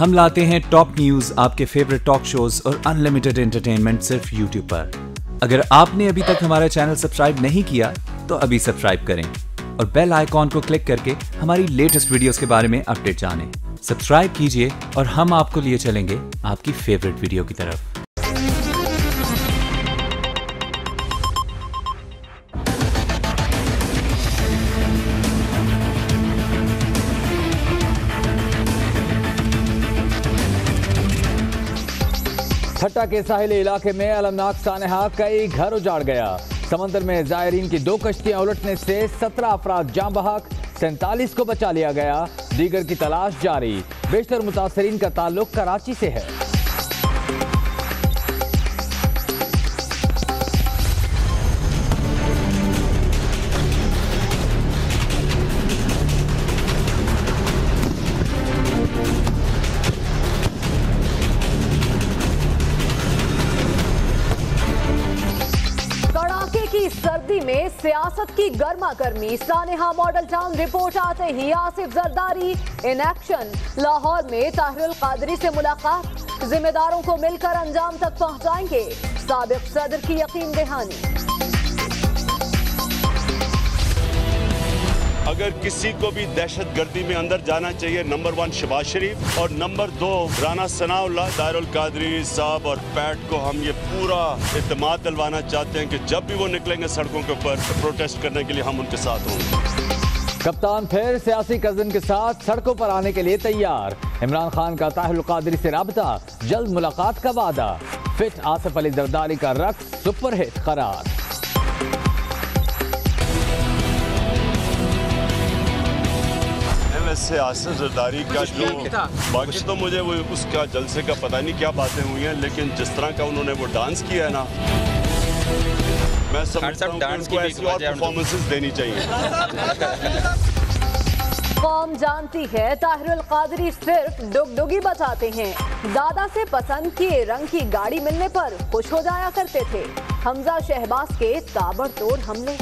ہم لاتے ہیں ٹاپ نیوز آپ کے فیوریٹ ٹاک شوز اور انلمیٹڈ انٹرٹینمنٹ صرف یوٹیوب پر۔ اگر آپ نے ابھی تک ہمارا چینل سبسکرائب نہیں کیا، تو ابھی سبسکرائب کریں۔ اور بیل آئیکن کو کلک کر کے ہماری لیٹسٹ ویڈیوز کے بارے میں اپڈیٹ جانیں۔ سبسکرائب کیجیے اور ہم آپ کو لیے چلیں گے آپ کی فیوریٹ ویڈیو کی طرف۔ بھٹا کے ساحلی علاقے میں المناک سانحہ کئی گھر اجاڑ گیا۔ سمندر میں زائرین کی دو کشتیاں الٹنے سے سترہ افراد جاں بحق سینتالیس کو بچا لیا گیا۔ دیگر کی تلاش جاری۔ بیشتر متاثرین کا تعلق کراچی سے ہے۔ کی سردی میں سیاست کی گرما گرمی، سانحہ ماڈل ٹاؤن رپورٹ آتے ہی آصف زرداری ان ایکشن لاہور میں طاہر القادری سے ملاقات۔ ذمہ داروں کو مل کر انجام تک پہنچائیں گے۔ سابق صدر کی یقین دہانی۔ اگر کسی کو بھی دہشت گردی میں اندر جانا چاہیے، نمبر ون شباز شریف اور نمبر دو رانا ثناء اللہ، دائر القادری صاحب اور پیٹ کو ہم یہ پورا اعتماد دلوانا چاہتے ہیں کہ جب بھی وہ نکلیں گے سڑکوں کے اوپر پروٹیسٹ کرنے کے لیے ہم ان کے ساتھ ہوں۔ گے کپتان پھر سیاسی کزن کے ساتھ سڑکوں پر آنے کے لیے تیار۔ عمران خان کا طاہر القادری سے رابطہ، جلد ملاقات کا وعدہ۔ فٹ آصف علی زرداری کا رقص سپر ہٹ قرار۔ ویسے آصف زرداری کا جو باقی تو مجھے وہ اس کا جلسے کا پتہ نہیں کیا باتیں ہوئی ہیں لیکن جس طرح کا انہوں نے وہ ڈانس کیا ہے نا میں سمجھتا ہوں کہ ان کو ایسی اور پرفارمنسز دینی چاہیے۔ قوم جانتی ہے طاہر القادری صرف ڈگ ڈگی بچاتے ہیں۔ دادا سے پسند کیے رنگ کی گاڑی ملنے پر خوش ہو جایا کرتے تھے۔ حمزہ شہباز کے تابڑ توڑ حملے۔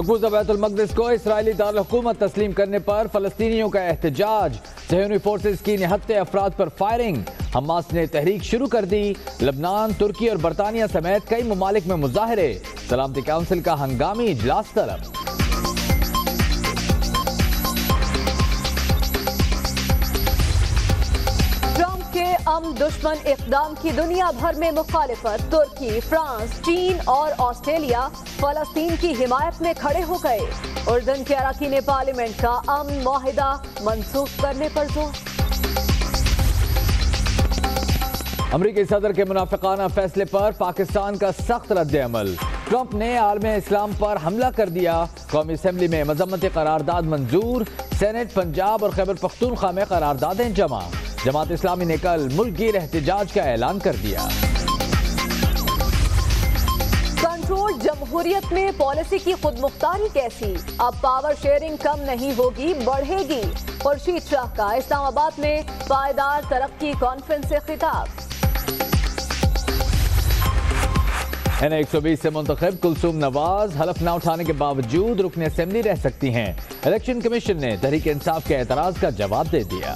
مقبوضہ بیت المقدس کو اسرائیلی دارالحکومت تسلیم کرنے پر فلسطینیوں کا احتجاج۔ صہیونی فورسز کی نہتے افراد پر فائرنگ۔ حماس نے تحریک شروع کر دی۔ لبنان، ترکی اور برطانیہ سمیت کئی ممالک میں مظاہرے۔ سلامتی کونسل کا ہنگامی اجلاس طلب۔ ٹرمپ کے ام دشمن اقدام کی دنیا بھر میں مخالفت۔ ترکی، فرانس، چین اور آسٹریلیا فلسطین کی حمایت میں کھڑے ہو گئے۔ اردن کے اراکین پارلیمنٹ کا امن معاہدہ منسوخ کرنے پر زور۔ امریکی صدر کے منافقانہ فیصلے پر پاکستان کا سخت رد عمل۔ ٹرمپ نے عالم اسلام پر حملہ کر دیا۔ قومی اسمبلی میں مذمت قرارداد منظور۔ سینٹ پنجاب اور خیبر پختونخوا میں قراردادیں جمع۔ جماعت اسلامی نے کل ملک گیر احتجاج کا اعلان کر دیا۔ کنٹرول جمہوریت میں پالیسی کی خود مختاری کیسی؟ اب پاور شیئرنگ کم نہیں ہوگی، بڑھے گی۔ خورشید شاہ کا اسلام آباد میں پائیدار ترقی کانفرنس سے خطاب۔ این ایک سو بیس سے منتخب کلثوم نواز حلف نہ اٹھانے کے باوجود رکن اسمبلی رہ سکتی ہیں۔ الیکشن کمیشن نے تحریک انصاف کے اعتراض کا جواب دے دیا۔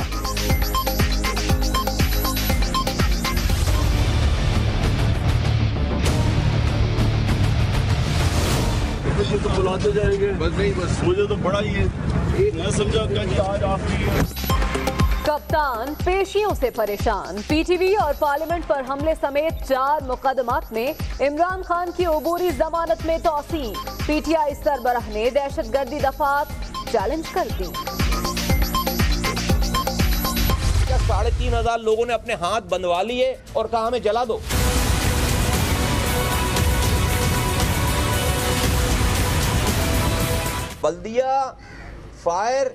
جائیں گے۔ بس نہیں بس مجھے تو بڑا ہی ہے۔ میں سمجھا کہ آج آپ کی ہے کپتان پیشیوں سے پریشان۔ پی ٹی وی اور پارلیمنٹ پر حملے سمیت چار مقدمات میں عمران خان کی عبوری ضمانت میں توسیع۔ پی ٹی آئی سربراہ نے دہشت گردی دفعات چیلنج کر دی۔ ساڑھے تین ہزار لوگوں نے اپنے ہاتھ بندوا لیے اور کہا ہمیں جلا دو؟ Baldia fire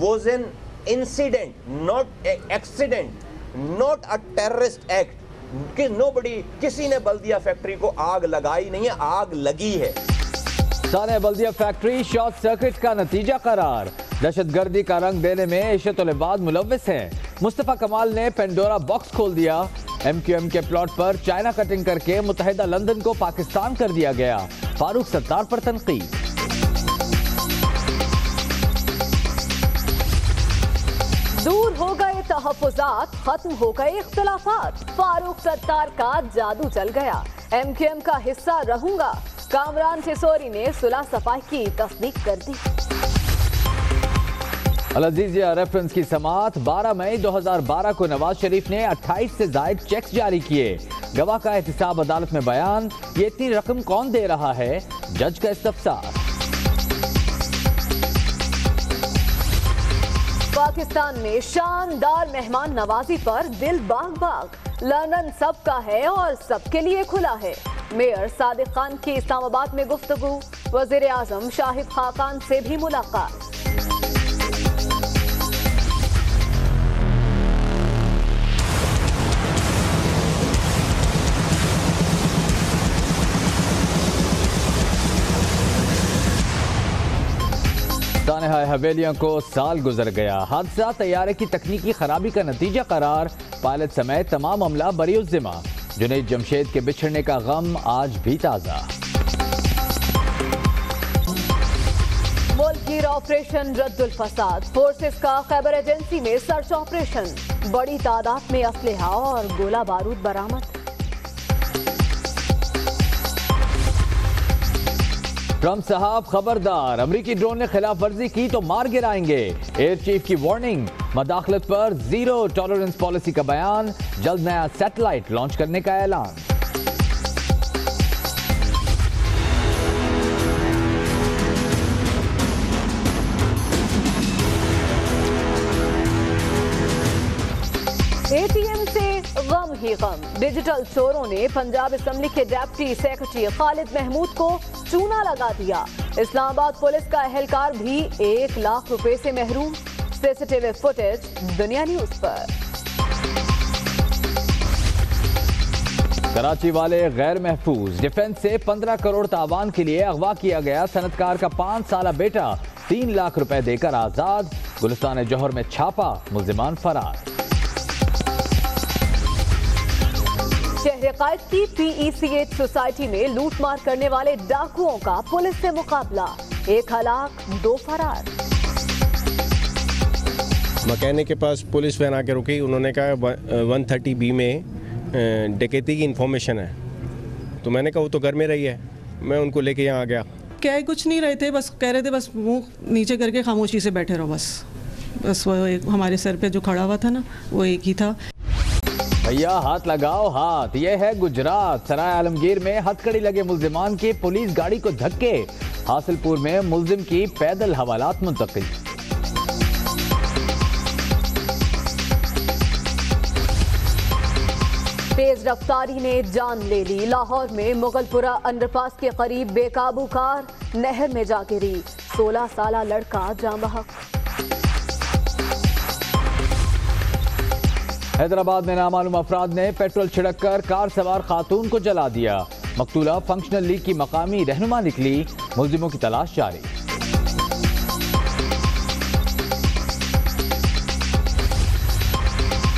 was an incident not accident not a terrorist act کہ نو بڑی کسی نے بلدیہ فیکٹری کو آگ لگائی نہیں ہے، آگ لگی ہے۔ سانحہ بلدیہ فیکٹری شارٹ سرکٹ کا نتیجہ قرار۔ دہشت گردی کا رنگ دینے میں عشت العباد ملوث ہیں۔ مصطفیٰ کمال نے پینڈورا باکس کھول دیا۔ ایم کیو ایم کے پلاٹ پر چائنا کٹنگ کر کے متحدہ لندن کو پاکستان کر دیا گیا۔ فاروق ستار پر تنقید۔ دور ہو گئے تحفظات، ختم ہو گئے اختلافات۔ فاروق ستار کا جادو چل گیا۔ ایم کیو ایم کا حصہ رہوں گا۔ کامران سسوری نے صلح صفائی کی تصدیق کر دی۔ العزیزیہ ریفرنس کی سماعت بارہ مئی دو ہزار بارہ کو نواز شریف نے اٹھائیس سے زائد چیکس جاری کیے۔ گواہ کا احتساب عدالت میں بیان، یہ اتنی رقم کون دے رہا ہے؟ جج کا استفسار۔ پاکستان میں شاندار مہمان نوازی پر دل باغ باغ۔ لندن سب کا ہے اور سب کے لیے کھلا ہے۔ میئر صادق خان کی اسلام آباد میں گفتگو۔ وزیر اعظم شاہد خاقان سے بھی ملاقات۔ حویلیوں کو سال گزر گیا۔ حادثہ طیارے کی تکنیکی خرابی کا نتیجہ قرار، پائلٹ سمیت تمام عملہ بری الزمہ۔ جنید جمشید کے بچھڑنے کا غم آج بھی تازہ۔ ملک گیر آپریشن رد الفساد۔ فورسز کا خیبر ایجنسی میں سرچ آپریشن۔ بڑی تعداد میں اسلحہ اور گولہ بارود برآمد۔ ٹرمپ صاحب خبردار، امریکی ڈرون نے خلاف ورزی کی تو مار گرائیں گے۔ ایئر چیف کی وارننگ، مداخلت پر زیرو ٹالرنس پالیسی کا بیان، جلد نیا سیٹلائٹ لانچ کرنے کا اعلان۔ ہی غم۔ ڈیجیٹل چوروں نے پنجاب اسمبلی کے ڈیپٹی سیکرٹری خالد محمود کو چونا لگا دیا۔ اسلام آباد پولیس کا اہلکار بھی ایک لاکھ روپے سے محروم۔ C C T V footage Dunya news پر۔ کراچی والے غیر محفوظ، ڈیفنس سے پندرہ کروڑ تاوان کے لیے اغوا کیا گیا۔ صنعتکار کا پانچ سالہ بیٹا، تین لاکھ روپے دے کر آزاد۔ گلستان جوہر میں چھاپا، ملزمان فرار۔ شہر قائد کی پی ای سی ایچ سوسائٹی میں لوٹ مار کرنے والے ڈاکوؤں کا پولیس سے مقابلہ۔ ایک ہلاک دو فرار۔ مکینک کے پاس پولیس وین آ کے رکی۔ انہوں نے کہا ون تھرٹی بی میں ڈکیتی کی انفارمیشن ہے۔ تو میں نے کہا وہ تو گھر میں رہی ہے۔ میں ان کو لے کے یہاں آ گیا۔ کیا کچھ نہیں رہے تھے بس کہہ رہے تھے بس منہ نیچے کر کے خاموشی سے بیٹھے رہو بس۔ بس وہ ہمارے سر پہ جو کھڑا ہوا تھا نا وہ ایک ہی تھا۔ بھیا، ہاتھ لگاؤ، ہاتھ۔ یہ ہے گجرات۔ سرائے عالمگیر میں ہتھکڑی لگے ملزمان کی پولیس گاڑی کو دھکے۔ حاصل پور میں ملزم کی پیدل حوالات منتقل۔ تیز رفتاری نے جان لے لی۔ لاہور میں مغل پورہ انڈر پاس کے قریب بے قابو کار نہر میں جا گری۔ سولہ سالہ لڑکا جام بحق حیدرآباد میں نامعلوم افراد نے پیٹرول چھڑک کر کار سوار خاتون کو جلا دیا۔ مقتولہ فنکشنل لیگ کی مقامی رہنما نکلی۔ ملزموں کی تلاش جاری۔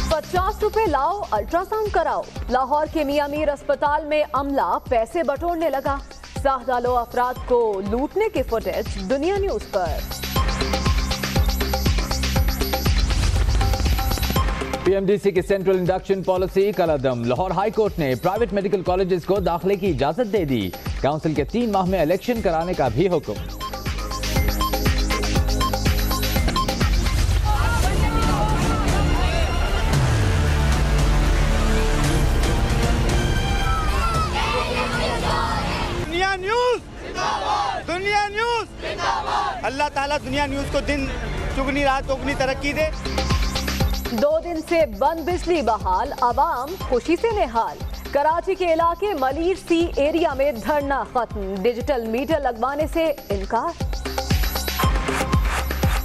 پچاس روپے لاؤ الٹرا ساؤنڈ کراؤ۔ لاہور کے میاں میر اسپتال میں عملہ پیسے بٹورنے لگا۔ ساہدالو افراد کو لوٹنے کی فوٹیج دنیا نیوز پر۔ پی ایم ڈی سی کی سینٹرل انڈکشن پالیسی کل عدم لاہور ہائی کورٹ نے پرائیویٹ میڈیکل کالجز کو داخلے کی اجازت دے دی۔ کاؤنسل کے تین ماہ میں الیکشن کرانے کا بھی حکم۔ دنیا نیوز! دنیا نیوز! اللہ تعالیٰ دنیا نیوز کو دن، چگنی رات، چگنی ترقی دے۔ دو دن سے بند بجلی بحال عوام خوشی سے نہال۔ کراچی کے علاقے ملیر سی ایریا میں دھرنا ختم۔ ڈیجیٹل میٹر لگوانے سے انکار۔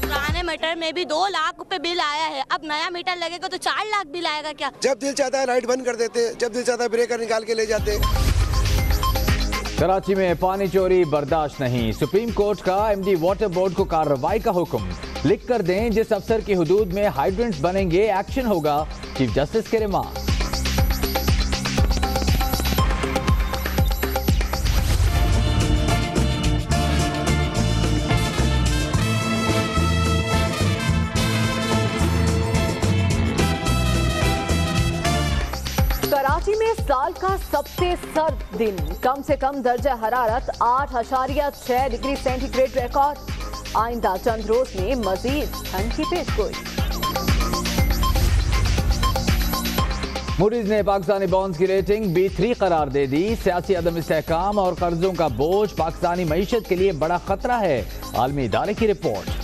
پرانے میٹر میں بھی دو لاکھ روپے بل آیا ہے۔ اب نیا میٹر لگے گا تو چار لاکھ بل آئے گا کیا؟ جب دل چاہتا ہے لائٹ بند کر دیتے جب دل چاہتا ہے بریکر نکال کے لے جاتے۔ کراچی میں پانی چوری برداشت نہیں۔ سپریم کورٹ کا ایم ڈی واٹر بورڈ کو کارروائی کا حکم۔ لکھ کر دیں جس افسر کی حدود میں ہائیڈرنٹس بنیں گے، ایکشن ہوگا۔ چیف جسٹس کے ریمارک سال کا سب سے سرد دن۔ کم سے کم درجہ حرارت آٹھ اشاریہ چھ ڈگری سینٹی گریڈ ریکارڈ۔ آئندہ چند روز میں مزید ٹھنڈ کی پیش گوئی موڈیز نے پاکستانی بانڈز کی ریٹنگ بی تھری قرار دے دی۔ سیاسی عدم استحکام اور قرضوں کا بوجھ پاکستانی معیشت کے لیے بڑا خطرہ ہے۔ عالمی ادارے کی رپورٹ۔